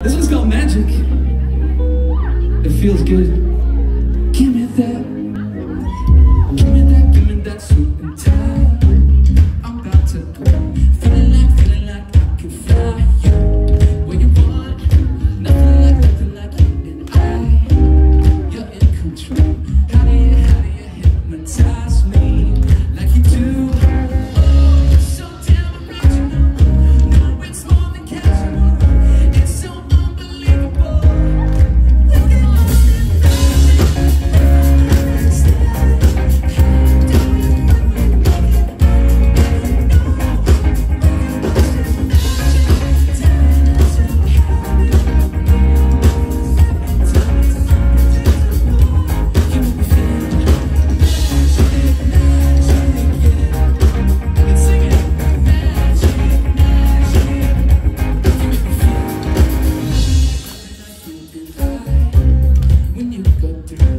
This one's called Magic. It feels good. Give me that. Give me that, give me that sweet. do.